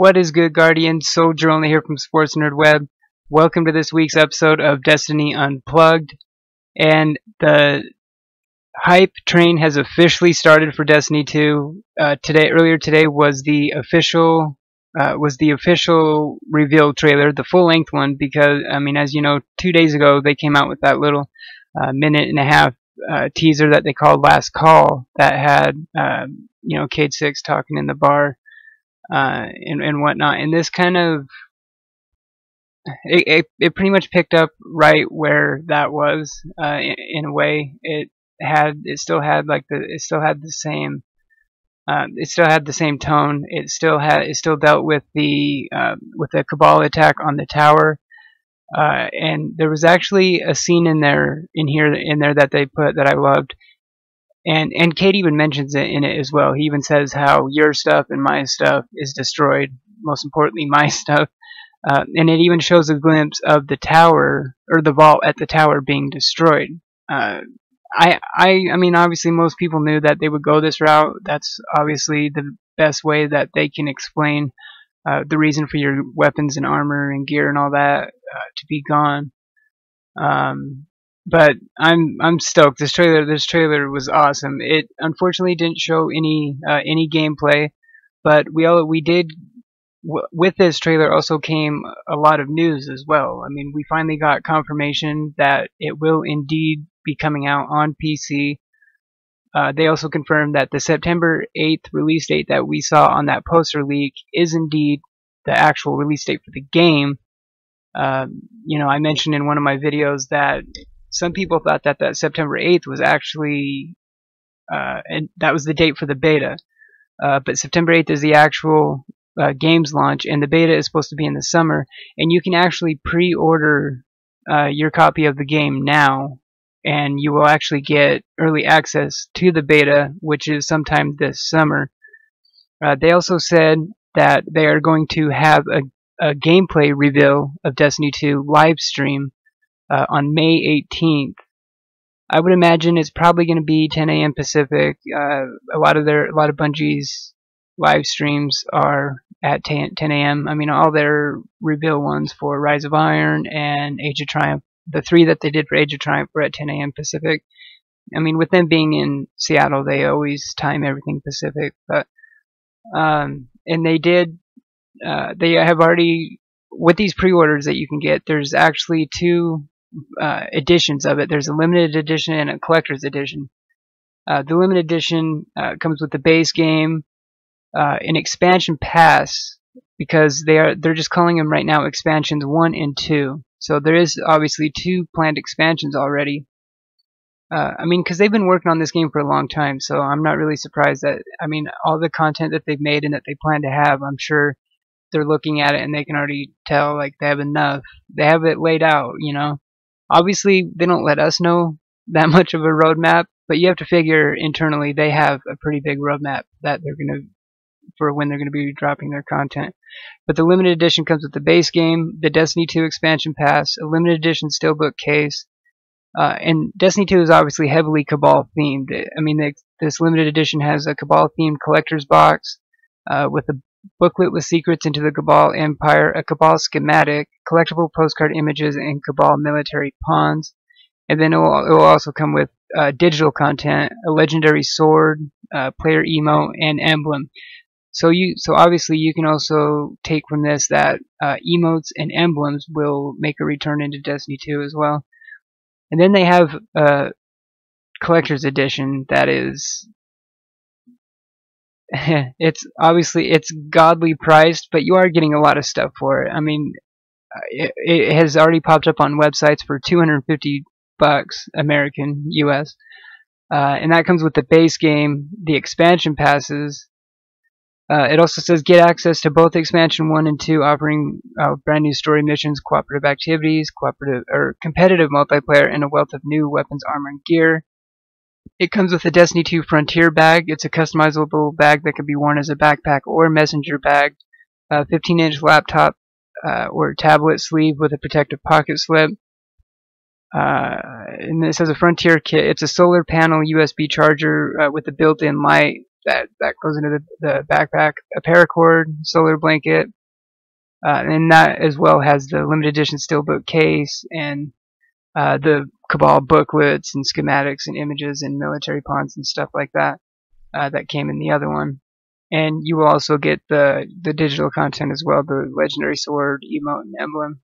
What is good, Guardian? SolgrOnly here from Sports Nerd Web. Welcome to this week's episode of Destiny Unplugged. And the hype train has officially started for Destiny 2. Uh, today, earlier today was the official uh, was the official reveal trailer, the full length one, because I mean, as you know, two days ago they came out with that little uh, minute and a half uh, teaser that they called Last Call that had um, you know Cayde-6 talking in the bar uh, and and whatnot, and this kind of it, it, it pretty much picked up right where that was uh, in, in a way. It had it still had like the it still had the same uh, it still had the same tone. It still had it still dealt with the uh, with the Cabal attack on the tower. Uh, and there was actually a scene in there in here in there that they put that I loved. And and Cayde even mentions it in it as well. He even says how your stuff and my stuff is destroyed. Most importantly, my stuff. Uh, and it even shows a glimpse of the tower or the vault at the tower being destroyed. Uh, I, I, I mean, obviously, most people knew that they would go this route. That's obviously the best way that they can explain uh, the reason for your weapons and armor and gear and all that uh, to be gone. Um, but I'm I'm stoked. This trailer this trailer was awesome. It unfortunately didn't show any uh, any gameplay, but we all we did with this trailer also came a lot of news as well. I mean, we finally got confirmation that it will indeed be coming out on PC. Uh, they also confirmed that the September 8th release date that we saw on that poster leak is indeed the actual release date for the game. Uh, you know, I mentioned in one of my videos that some people thought that that September 8th was actually, uh, and that was the date for the beta. Uh, but September 8th is the actual uh, games launch, and the beta is supposed to be in the summer. And you can actually pre-order uh, your copy of the game now, and you will actually get early access to the beta, which is sometime this summer. Uh, they also said that they are going to have a, a gameplay reveal of Destiny 2 live stream uh, on May 18th. I would imagine it's probably going to be 10 a.m. Pacific. Uh, a lot of their, a lot of Bungie's live streams are at 10, 10 a.m. I mean, all their reveal ones for Rise of Iron and Age of Triumph, the three that they did for Age of Triumph were at 10 a.m. Pacific. I mean, with them being in Seattle, they always time everything Pacific. But um, and they did, uh, they have already with these pre-orders that you can get. There's actually two uh, editions of it. There's a limited edition and a collector's edition. Uh, the limited edition uh, comes with the base game, uh, an expansion pass because they are they're just calling them right now expansions one and two. So there is obviously two planned expansions already. Uh, I mean, because they've been working on this game for a long time, so I'm not really surprised that. I mean, all the content that they've made and that they plan to have, I'm sure they're looking at it and they can already tell like they have enough. They have it laid out, you know. Obviously, they don't let us know that much of a roadmap, but you have to figure internally they have a pretty big roadmap that they're going to for when they're going to be dropping their content. But the limited edition comes with the base game, the Destiny 2 expansion pass, a limited edition steelbook case, uh, and Destiny 2 is obviously heavily Cabal themed. I mean, the, this limited edition has a Cabal themed collector's box uh, with a booklet with secrets into the Cabal Empire, a Cabal schematic, collectible postcard images, and Cabal military pawns. And then it will, it will also come with uh, digital content, a legendary sword, uh, player emote, and emblem. So you, so obviously you can also take from this that uh, emotes and emblems will make a return into Destiny 2 as well. And then they have a collector's edition that is it's obviously it's godly priced, but you are getting a lot of stuff for it. I mean, it, it has already popped up on websites for 250 bucks American US. Uh, and that comes with the base game, the expansion passes, uh, it also says get access to both expansion 1 and 2 offering uh, brand new story missions, cooperative activities, cooperative or competitive multiplayer, and a wealth of new weapons, armor, and gear. It comes with a Destiny 2 Frontier bag. It's a customizable bag that can be worn as a backpack or messenger bag. A 15 inch laptop uh, or tablet sleeve with a protective pocket slip. Uh, and this has a Frontier kit. It's a solar panel USB charger uh, with a built in light that that goes into the, the backpack. A paracord, solar blanket, uh, and that as well has the limited edition steelbook case and uh, the Cabal booklets and schematics and images and military pawns and stuff like that uh, that came in the other one. And you will also get the the digital content as well, the legendary sword, emote, and emblem.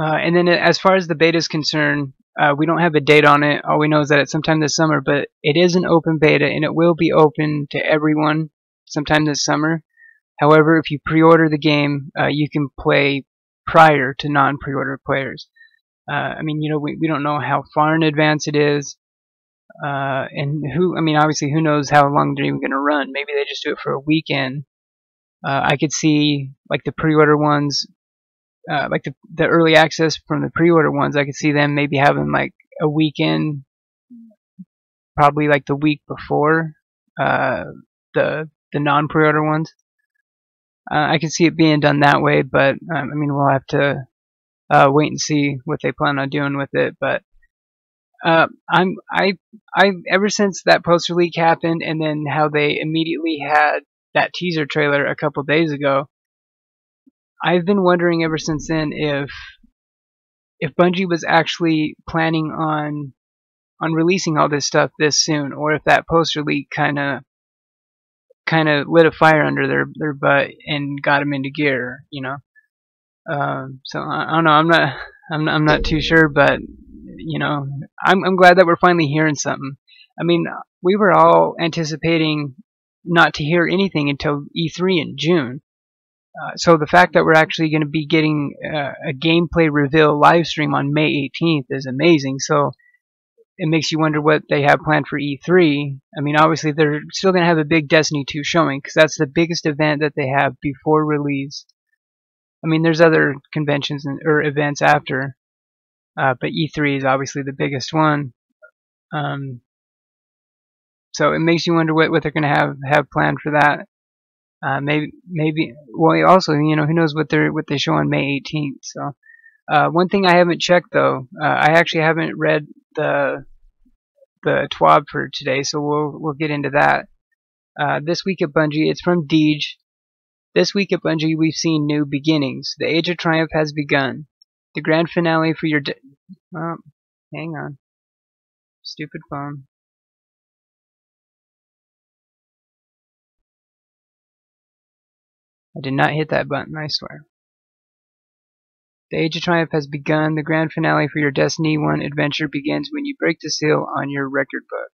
Uh, and then as far as the beta is concerned, uh, we don't have a date on it. All we know is that it's sometime this summer, but it is an open beta and it will be open to everyone sometime this summer. However, if you pre-order the game, uh, you can play prior to non-pre-order players. Uh, I mean, you know, we, we don't know how far in advance it is. Uh, and who, I mean, obviously, who knows how long they're even going to run? Maybe they just do it for a weekend. Uh, I could see like the pre-order ones uh, like the the early access from the pre-order ones, I could see them maybe having like a weekend, probably like the week before uh, the the non-pre-order ones. Uh, I could see it being done that way, but um, I mean we'll have to uh, wait and see what they plan on doing with it. But uh, I'm I I ever since that poster leak happened, and then how they immediately had that teaser trailer a couple days ago. I've been wondering ever since then if if Bungie was actually planning on on releasing all this stuff this soon, or if that poster leak kind of kind of lit a fire under their their butt and got them into gear, you know. Um, so I, I, don't know. I'm not I'm not, I'm not too sure, but you know, I'm I'm glad that we're finally hearing something. I mean, we were all anticipating not to hear anything until E3 in June. Uh, so the fact that we're actually going to be getting uh, a gameplay reveal live stream on May 18th is amazing. So it makes you wonder what they have planned for E3. I mean, obviously they're still going to have a big Destiny 2 showing because that's the biggest event that they have before release. I mean, there's other conventions and, or events after, uh, but E3 is obviously the biggest one. Um, so it makes you wonder what, what they're going to have have planned for that. Uh, maybe, maybe. Well, also, you know, who knows what they what they show on May 18th. So, uh, one thing I haven't checked though, uh, I actually haven't read the the TWAB for today, so we'll we'll get into that. Uh, this week at Bungie, it's from Deej. This week at Bungie, we've seen new beginnings. The Age of Triumph has begun. The grand finale for your. oh, hang on. Stupid phone. I did not hit that button, I swear. The Age of Triumph has begun. The grand finale for your Destiny 1 adventure begins when you break the seal on your record book.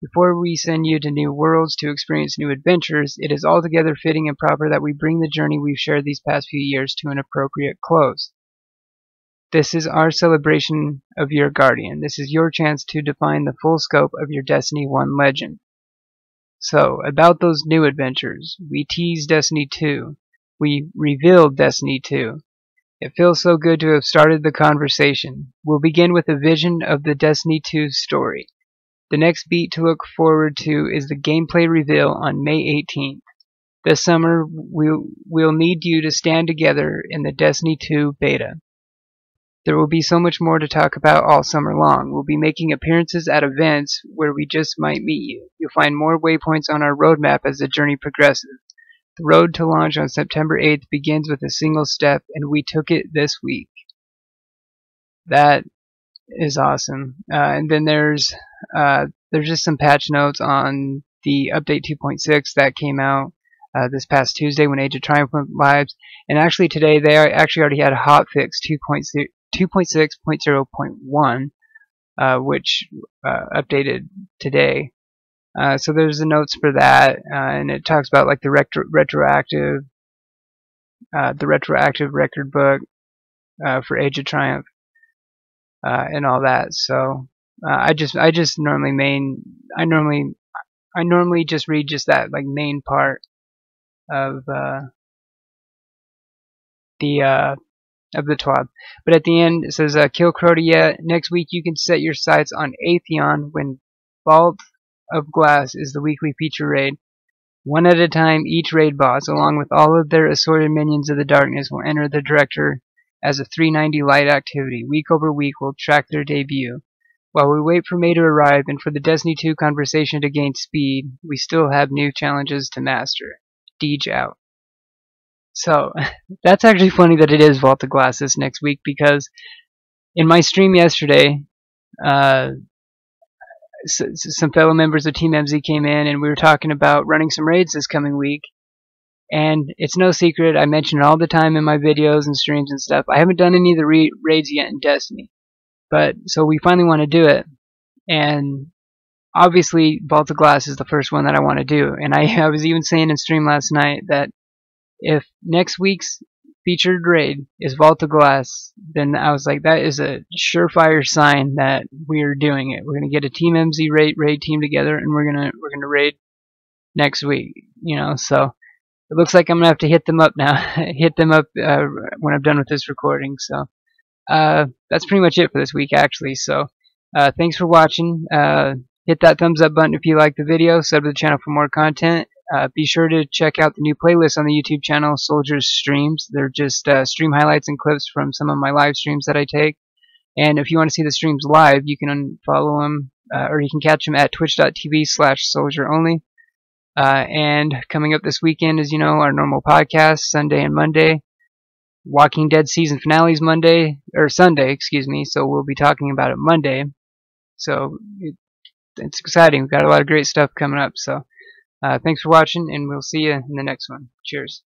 Before we send you to new worlds to experience new adventures, it is altogether fitting and proper that we bring the journey we've shared these past few years to an appropriate close. This is our celebration of your Guardian. This is your chance to define the full scope of your Destiny 1 legend. So, about those new adventures, we teased Destiny 2. We revealed Destiny 2. It feels so good to have started the conversation. We'll begin with a vision of the Destiny 2 story. The next beat to look forward to is the gameplay reveal on May 18th. This summer, we'll, we'll need you to stand together in the Destiny 2 beta. There will be so much more to talk about all summer long. We'll be making appearances at events where we just might meet you. You'll find more waypoints on our roadmap as the journey progresses. The road to launch on September 8th begins with a single step, and we took it this week. That is awesome. Uh, and then there's uh, there's just some patch notes on the update 2.6 that came out uh, this past Tuesday when Age of Triumph went live. And actually today they actually already had a hotfix 2.0 2.6.0.1, uh, which uh, updated today. Uh, so there's the notes for that, and it talks about like the retro retroactive, the retroactive record book for Age of Triumph, and all that. So Uh, I just I just normally main I normally I normally just read just that like main part of uh, the uh, of the TWAB. But at the end, it says, uh, Kill Crota Next week, you can set your sights on Atheon when Vault of Glass is the weekly feature raid. One at a time, each raid boss, along with all of their assorted minions of the darkness, will enter the director as a 390 light activity. Week over week, we'll track their debut. While we wait for May to arrive and for the Destiny 2 conversation to gain speed, we still have new challenges to master. Deej out. So, that's actually funny that it is Vault of Glass this next week because in my stream yesterday, uh, some fellow members of Team Emmmmsie came in and we were talking about running some raids this coming week. And it's no secret, I mention it all the time in my videos and streams and stuff. I haven't done any of the raids yet in Destiny. But, so we finally want to do it. And obviously, Vault of Glass is the first one that I want to do. And I, I was even saying in stream last night that if next week's featured raid is Vault of Glass, then I was like, that is a surefire sign that we are doing it. We're gonna get a Team Emmmmsie raid raid team together, and we're gonna we're gonna raid next week. You know, so it looks like I'm gonna have to hit them up now. hit them up uh, when I'm done with this recording. So uh, that's pretty much it for this week, actually. So uh, thanks for watching. Uh, hit that thumbs up button if you like the video. Sub to the channel for more content. Uh, be sure to check out the new playlist on the YouTube channel, Soldiers Streams. They're just uh, stream highlights and clips from some of my live streams that I take. And if you want to see the streams live, you can follow them, or you can catch them at twitch.tv slash solgronly. Uh, and coming up this weekend, as you know, our normal podcast, Sunday and Monday. Walking Dead season finales Monday, or Sunday, excuse me, so we'll be talking about it Monday. So it, it's exciting. We've got a lot of great stuff coming up, so uh, thanks for watching, and we'll see you in the next one. Cheers.